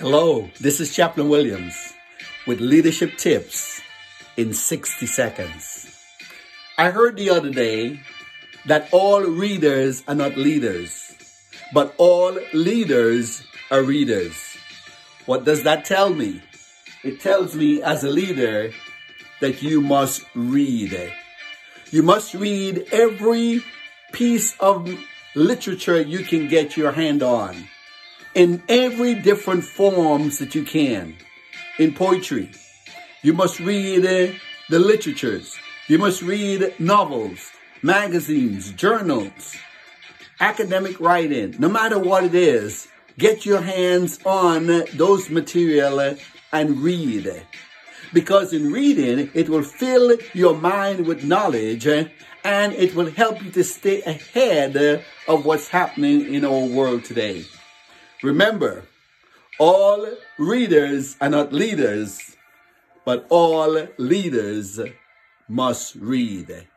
Hello, this is Chaplain Williams with leadership tips in 60 seconds. I heard the other day that all readers are not leaders, but all leaders are readers. What does that tell me? It tells me as a leader that you must read. You must read every piece of literature you can get your hand on in every different forms that you can. In poetry, you must read uh, the literatures. You must read novels, magazines, journals, academic writing, no matter what it is. Get your hands on those material and read. Because in reading, it will fill your mind with knowledge and it will help you to stay ahead of what's happening in our world today. Remember, all readers are not leaders, but all leaders must read.